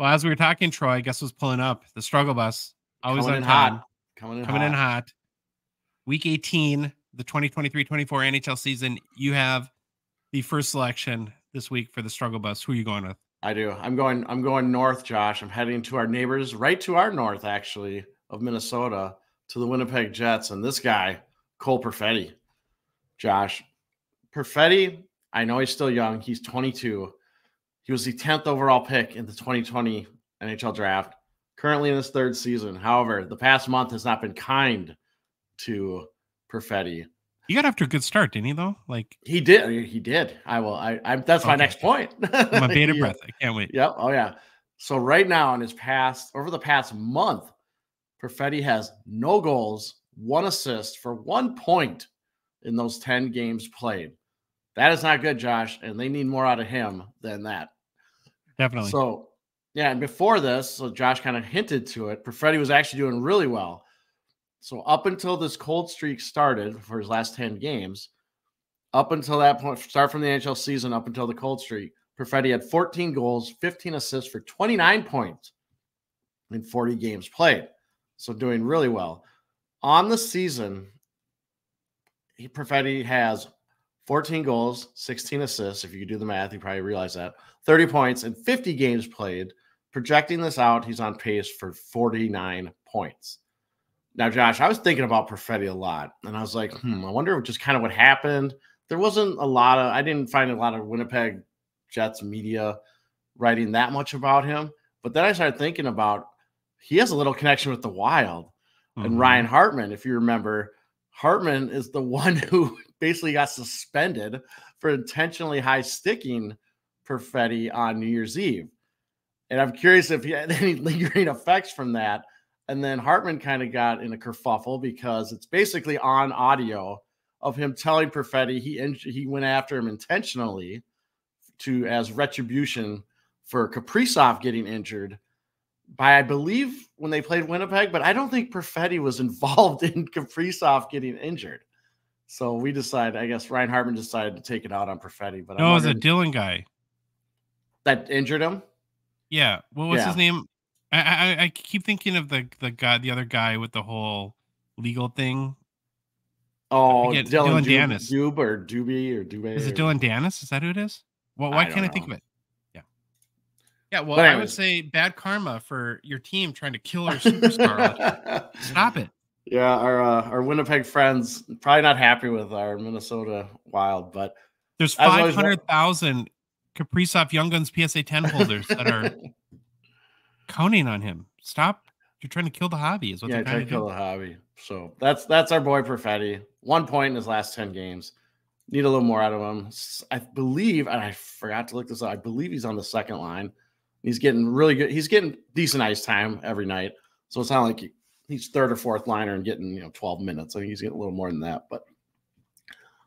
Well, as we were talking, Troy, I guess was pulling up? The struggle bus. Always Coming on time. hot. Coming in Coming hot. in hot. Week 18, the 2023-24 NHL season. You have the first selection this week for the struggle bus. Who are you going with? I do. I'm going. I'm going north, Josh. I'm heading to our neighbors, right to our north, actually, of Minnesota, to the Winnipeg Jets, and this guy, Cole Perfetti. Josh, Perfetti. I know he's still young. He's 22. He was the 10th overall pick in the 2020 NHL draft. Currently in his third season. However, the past month has not been kind to Perfetti. He got after a good start, didn't he? Though, like He did. He did. I will. I. I that's my next point. I'm a bated breath. I can't wait. Yep. Oh yeah. So right now in his past over the past month, Perfetti has no goals, one assist for one point in those 10 games played. That is not good, Josh, and they need more out of him than that. Definitely. So yeah, and before this, so Josh kind of hinted to it. Perfetti was actually doing really well. So up until this cold streak started for his last 10 games, up until that point, start from the NHL season up until the cold streak, Perfetti had 14 goals, 15 assists for 29 points in 40 games played. So doing really well. On the season, he Perfetti has 14 goals, 16 assists. If you do the math, you probably realize that. 30 points and 50 games played. Projecting this out, he's on pace for 49 points. Now, Josh, I was thinking about Perfetti a lot, and I was like, hmm, I wonder just kind of what happened. There wasn't a lot of, I didn't find a lot of Winnipeg Jets media writing that much about him. But then I started thinking about he has a little connection with the Wild and Mhm. Ryan Hartman. If you remember, Hartman is the one who basically got suspended for intentionally high sticking Perfetti on New Year's Eve. And I'm curious if he had any lingering effects from that. And then Hartman kind of got in a kerfuffle because it's basically on audio of him telling Perfetti he he went after him intentionally to as retribution for Kaprizov getting injured by I believe when they played Winnipeg, but I don't think Perfetti was involved in Kaprizov getting injured. So we decided, I guess Ryan Hartman decided to take it out on Perfetti, but No, it was a Dylan guy. that injured him. Yeah. What was Yeah. his name? I, I I keep thinking of the the guy, the other guy with the whole legal thing. Oh, Dylan, Dylan Dub- Danis. Dube or Doobie or Dube. Is it Dylan Danis? Is that who it is? Well, why can't don't I think of it? Yeah. Well, I would say bad karma for your team trying to kill our superstar. Stop it. Yeah, our uh, our Winnipeg friends probably not happy with our Minnesota Wild, but There's five hundred thousand Kaprizov Young Guns PSA 10 holders that are counting on him. Stop. You're trying to kill the hobby, is what yeah, they're trying to to kill do. the hobby. So that's that's our boy Perfetti. One point in his last ten games. Need a little more out of him. I believe, and I forgot to look this up. I believe he's on the second line. He's getting really good. He's getting decent ice time every night. So it's not like he- he's third or fourth liner and getting you know 12 minutes. I think he's getting a little more than that. But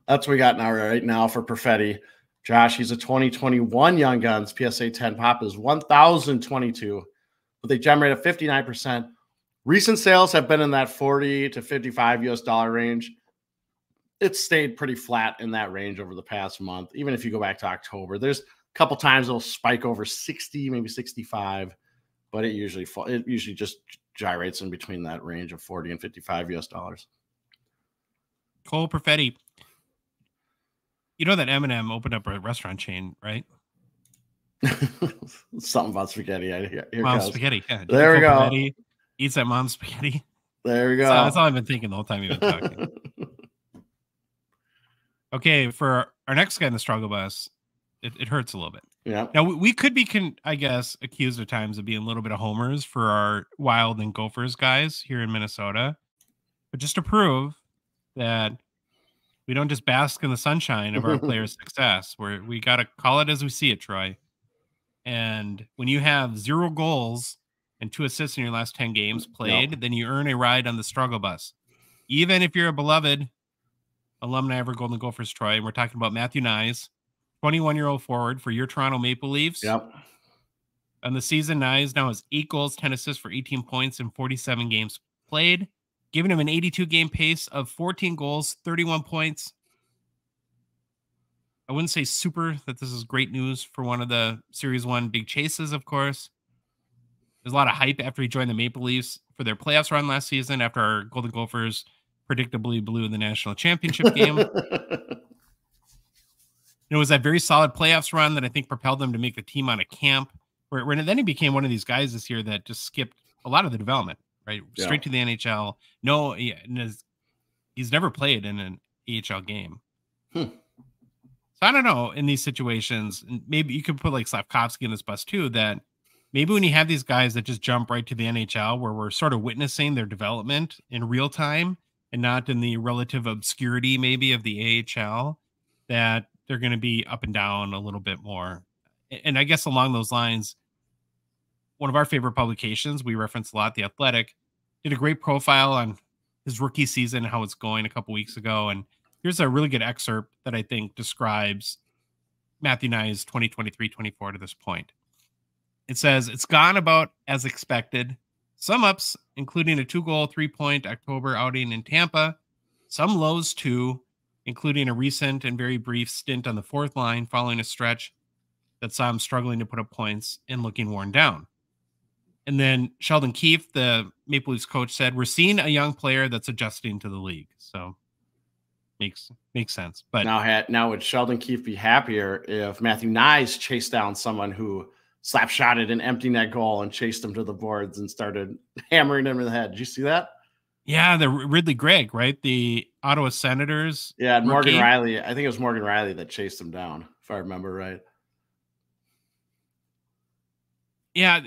that's what we got now right now for Perfetti. Josh, he's a 2021 Young Guns PSA 10 pop is 1,022, but they generated 59%. Recent sales have been in that 40 to 55 US dollar range. It's stayed pretty flat in that range over the past month. Even if you go back to October, there's a couple times it'll spike over 60, maybe 65, but it usually fall, it usually just gyrates in between that range of 40 and 55 US dollars. Cole Perfetti. You know that Eminem opened up a restaurant chain, right? Something about spaghetti. Here, here Mom spaghetti. Yeah. There we go. Perfetti eats that mom's spaghetti. There we go. So that's all I've been thinking the whole time you've been talking. okay, for our next guy in the struggle bus, it, it hurts a little bit. yeah. Now we, we could be, con- I guess, accused at times of being a little bit of homers for our Wild and Gophers guys here in Minnesota, but just to prove that we don't just bask in the sunshine of our players' success, where we got to call it as we see it, Troy. And when you have zero goals and two assists in your last ten games played, then you earn a ride on the struggle bus, even if you're a beloved alumni of our Golden Gophers, Troy. And we're talking about Matthew Knies. 21 year old forward for your Toronto Maple Leafs. Yep. On the season, Knies now has eight goals, 10 assists for 18 points in 47 games played, giving him an 82 game pace of 14 goals, 31 points. I wouldn't say super that this is great news for one of the Series 1 big chases, of course, There's a lot of hype after he joined the Maple Leafs for their playoffs run last season after our Golden Gophers predictably blew the national championship game. It was that very solid playoffs run that I think propelled them to make the team on a camp. Where, where then he became one of these guys this year that just skipped a lot of the development, right? Yeah. Straight to the NHL. No, he, he's never played in an AHL game. Hmm. So I don't know in these situations, maybe you could put like Slafkovsky in this bus too, that maybe when you have these guys that just jump right to the NHL where we're sort of witnessing their development in real time and not in the relative obscurity maybe of the AHL, that they're going to be up and down a little bit more. And I guess along those lines, one of our favorite publications we reference a lot, The Athletic, did a great profile on his rookie season, and how it's going a couple weeks ago. And here's a really good excerpt that I think describes Matthew Knies 2023 24 to this point. It says, It's gone about as expected. Some ups, including a two goal, three point October outing in Tampa, some lows too, including a recent and very brief stint on the fourth line following a stretch that saw him struggling to put up points and looking worn down. And then Sheldon Keefe, the Maple Leafs coach, said, "We're seeing a young player that's adjusting to the league." So makes makes sense. But now, had, now would Sheldon Keefe be happier if Matthew Knies chased down someone who slap shotted and empty net goal and chased him to the boards and started hammering him in the head? Did you see that? Yeah, the Ridley Greig, right? The Ottawa Senators. Yeah, Morgan Rielly. I think it was Morgan Rielly that chased him down, if I remember right. Yeah,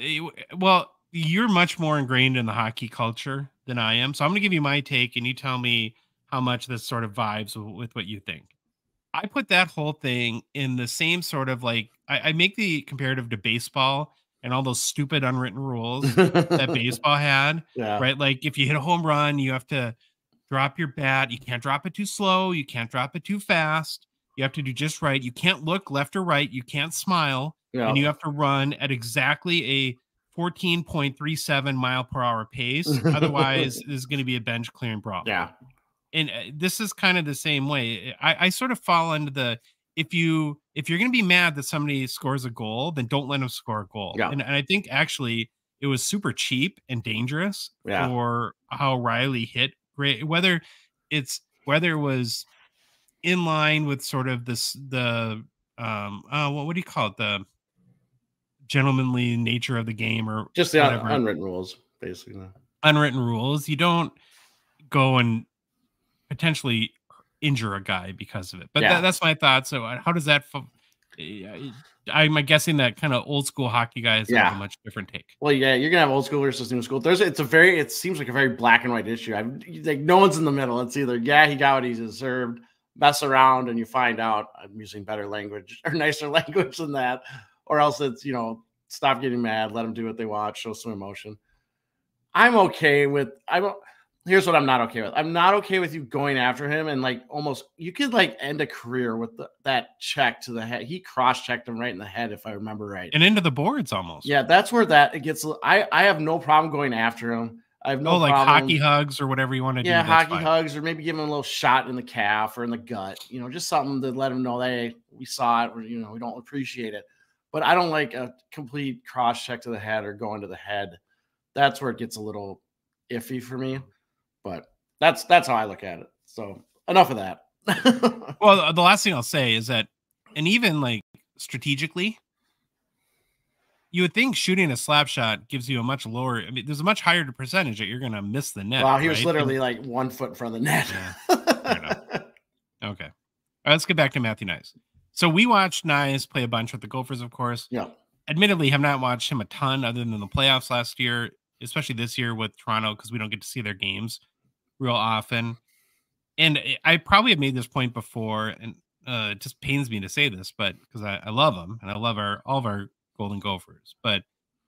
well, you're much more ingrained in the hockey culture than I am. So I'm going to give you my take and you tell me how much this sort of vibes with what you think. I put that whole thing in the same sort of like I, I make the comparative to baseball and all those stupid unwritten rules that baseball had. Yeah. Right. Like if you hit a home run, you have to drop your bat. You can't drop it too slow. You can't drop it too fast. You have to do just right. You can't look left or right. You can't smile yeah. and you have to run at exactly a 14.37 mile per hour pace. Otherwise, is going to be a bench clearing problem. Yeah. And uh, this is kind of the same way. I, I sort of fall into the if you if you're going to be mad that somebody scores a goal, then don't let them score a goal. Yeah. And, and I think actually it was super cheap and dangerous yeah. for how Rielly hit great. Whether it's whether it was in line with sort of this the um uh what, what do you call it the gentlemanly nature of the game or just the whatever. unwritten rules, basically. Unwritten rules. You don't go and potentially injure a guy because of it. But yeah. that's my thought. So uh, how does that? I'm guessing that kind of old school hockey guys yeah. have a much different take. Well, yeah, you're gonna have old school versus new school. There's it's a very it seems like a very black and white issue. I'm like no one's in the middle. It's either yeah he got what he deserved, mess around and you find out. I'm using better language or nicer language than that, or else it's you know stop getting mad, let them do what they want, show some emotion. I'm okay with I'm here's what I'm not okay with. I'm not okay with you going after him and like almost you could like end a career with the, that check to the head. He cross checked him right in the head, if I remember right, and into the boards almost. Yeah, that's where that it gets. I I have no problem going after him. I have no oh, like problem. hockey hugs or whatever you want to yeah, do. Yeah, hockey fine. hugs or maybe give him a little shot in the calf or in the gut. You know, just something to let him know that hey, we saw it or you know we don't appreciate it but I don't like a complete cross check to the head or going to the head. That's where it gets a little iffy for me. But that's that's how I look at it. So enough of that. well, the last thing I'll say is that, and even like strategically, you would think shooting a slap shot gives you a much lower. I mean, there's a much higher percentage that you're going to miss the net. Wow, he was literally and, like one foot in front of the net. Yeah, okay, right, let's get back to Matthew Knies. So we watched Knies play a bunch with the Gophers, of course. Yeah. Admittedly, have not watched him a ton other than the playoffs last year, especially this year with Toronto because we don't get to see their games real often. And I probably have made this point before, and uh, it just pains me to say this, but because I, I, love him and I love our all of our Golden Gophers, but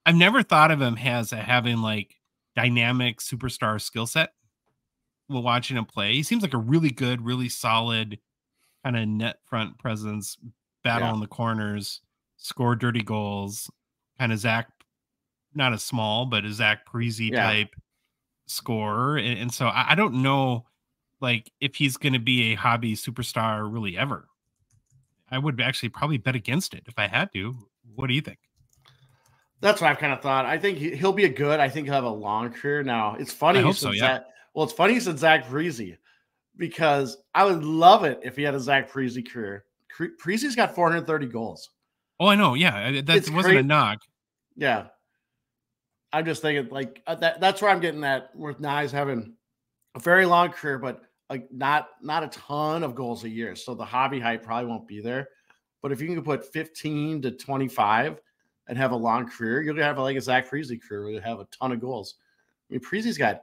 I've never thought of him as having like dynamic superstar skill set. While watching him play, he seems like a really good, really solid kind of net front presence, battle yeah. in the corners, score dirty goals, kind of Zach, not as small, but a Zach Parise yeah. type scorer. And, and so I, I, don't know, like, if he's going to be a hobby superstar really ever. I would actually probably bet against it if I had to. What do you think? That's what I've kind of thought. I think he, will be a good. I think he'll have a long career. Now it's funny. So, yeah. Zach, well, it's funny said Zach Parise because I would love it if he had a Zach Parise career. Parise's got 430 goals. Oh, I know. Yeah, that it's wasn't great. a knock. Yeah, I'm just thinking like uh, that. That's where I'm getting that. With Knies having a very long career, but like not not a ton of goals a year. So the hobby hype probably won't be there. But if you can put 15 to 25 and have a long career, you're gonna have like a Zach Parise career where you have a ton of goals. I mean, Parise's got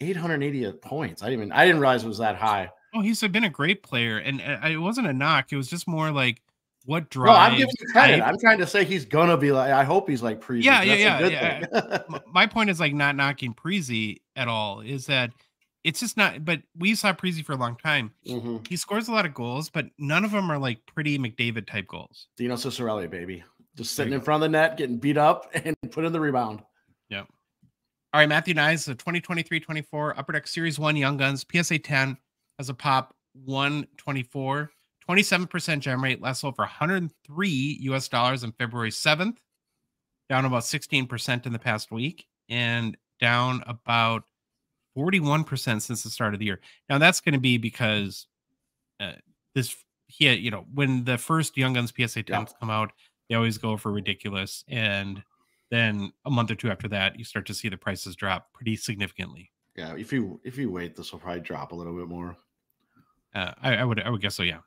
880 points. I didn't even I didn't realize it was that high. Oh, he's been a great player, and uh, it wasn't a knock. It was just more like what drives. No, I'm giving you credit. I'm trying to say he's gonna be like. I hope he's like Parise. Yeah, yeah, yeah. yeah. My point is like not knocking Parise at all. Is that it's just not. But we saw Parise for a long time. Mm-hmm. He scores a lot of goals, but none of them are like pretty McDavid type goals. Dino Ciccarelli, baby, just sitting in front of the net, getting beat up, and put in the rebound. Yeah. All right, Matthew Knies, the 2023-24 Upper Deck Series 1 Young Guns, PSA 10 has a pop 124, 27% gem rate, less over 103 US dollars on February 7th, down about 16% in the past week, and down about 41% since the start of the year. Now that's going to be because uh, this he you know when the first Young Guns PSA 10s yeah. come out, they always go for ridiculous and then a month or two after that, you start to see the prices drop pretty significantly. Yeah, if you if you wait, this will probably drop a little bit more. Uh, I, I would I would guess so. Yeah.